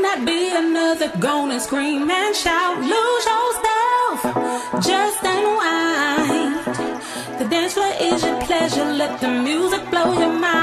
Not be another groan and scream and shout. Lose yourself, just unwind. The dance floor is your pleasure. Let the music blow your mind.